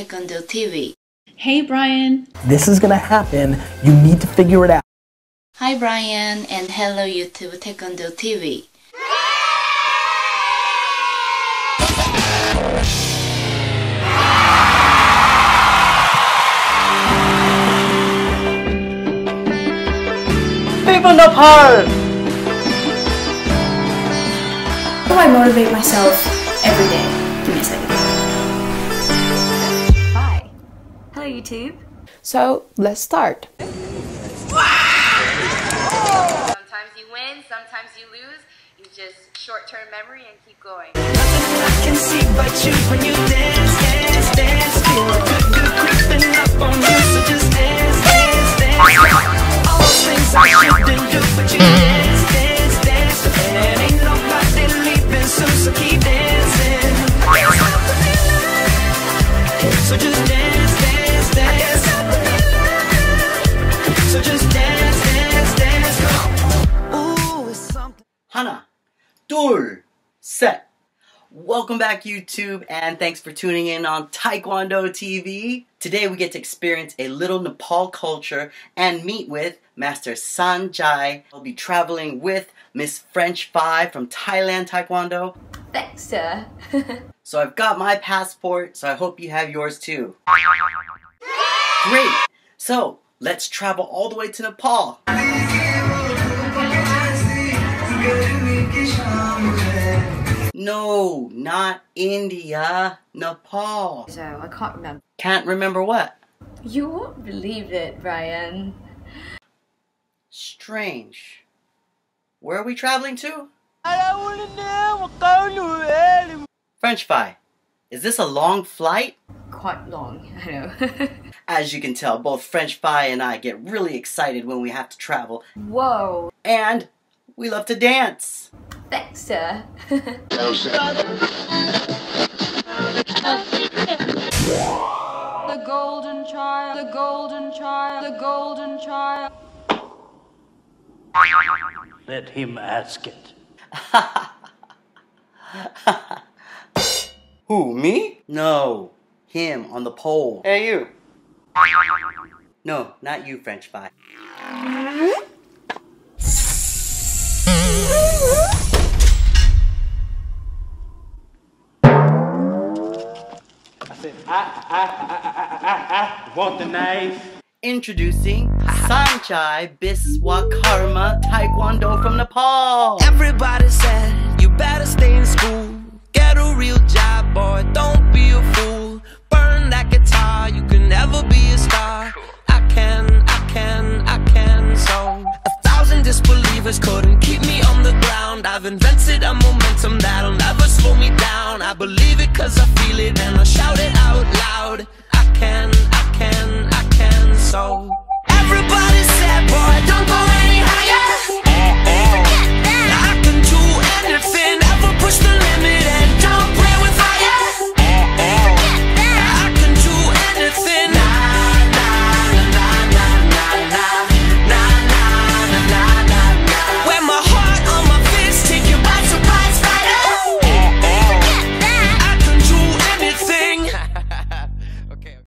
Taekwondo TV. Hey, Brian. This is gonna happen. You need to figure it out. Hi Brian and hello YouTube Taekwondo TV. People Nepal! How do I motivate myself every day? Give me a second. YouTube. So let's start. Sometimes you win, sometimes you lose. You just short-term memory and keep going. 둘, set. Welcome back, YouTube, and thanks for tuning in on Taekwondo TV. Today we get to experience a little Nepal culture and meet with Master Sanjay. I'll be traveling with Miss French Five from Thailand Taekwondo. Thanks, sir. So I've got my passport, so I hope you have yours too. Great! So let's travel all the way to Nepal. No, not India, Nepal. so, I can't remember. Can't remember what? You won't believe it, Brian. Strange. Where are we traveling to? French fry. Is this a long flight? Quite long, I know. As you can tell, both French fry and I get really excited when we have to travel, Whoa. and we love to dance. Thanks, sir. The golden child, the golden child, the golden child. Let him ask it. Who, me? No, him on the pole. Hey, you. No, not you, French fry. Said, I, I, I, I, I, I want the knife. Introducing Sanjay Biswakarma Taekwondo from Nepal. Everybody said you better stay in school. Get a real job, boy. Don't be a fool. Burn that guitar. You can never be a star. I can, I can, I can. So a thousand disbelievers couldn't keep me on the ground. I've invented a momentum that'll never slow me down. I believe smiling and I shout it out loud. I can, I can, I can, so.